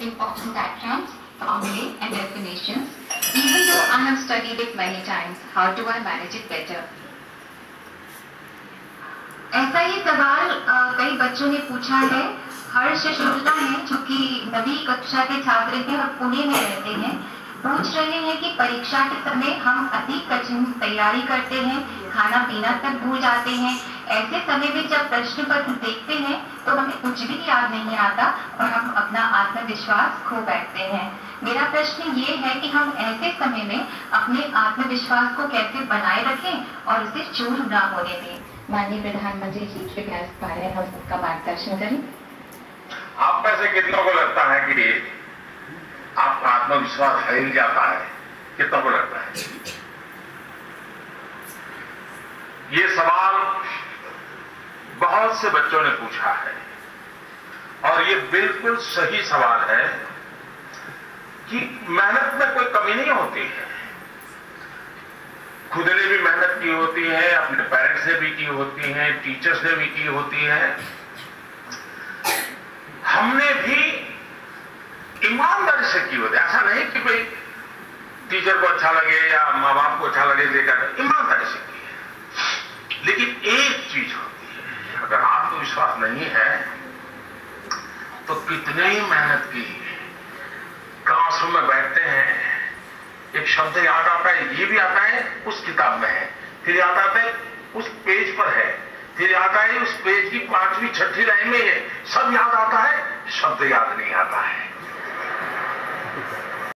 important diagrams, formulae and definitions. Even though I have studied it many times, how do I manage it better? ऐसा ही सवाल अ, कई बच्चों ने पूछा है हर्ष शुक्ला है जो कि नवी कक्षा के छात्र हैं और पुणे में रहते हैं पूछ रहे हैं कि परीक्षा के समय हम अति कठिन तैयारी करते हैं खाना पीना तक भूल जाते हैं ऐसे समय में जब प्रश्न पत्र देखते हैं तो हमें कुछ भी याद नहीं आता और हम अपना आत्मविश्वास खो बैठते हैं। मेरा प्रश्न ये है कि हम ऐसे समय में अपने आत्मविश्वास को कैसे बनाए रखें और उसे चूर ना होने दें। माननीय प्रधानमंत्री जी कृपया इस बारे हम सबका मार्गदर्शन करें। आप में से कितनों को लगता है कि आपका आत्मविश्वास हिल जाता है? कितनों को लगता है? ये सवाल बहुत से बच्चों ने पूछा है। और ये बिल्कुल सही सवाल है कि मेहनत में कोई कमी नहीं होती है। खुद ने भी मेहनत की होती है, अपने पेरेंट्स ने भी की होती है, टीचर्स ने भी की होती है। हमने भी ईमानदारी से की होती है। ऐसा नहीं कि कोई टीचर को अच्छा लगे या माँ बाप को अच्छा लगे, लेकर ईमानदारी से की है लेकिन एक चीज़ होती है अगर आत्मविश्वास नहीं है तो कितने ही मेहनत की क्लासरूम में बैठते हैं, एक शब्द याद आता है, ये भी आता है, उस किताब में है। फिर याद आता है, उस पेज पर है। फिर याद आए उस पेज की पांचवी, छठी लाइन में है। सब याद आता है, शब्द याद नहीं आता है।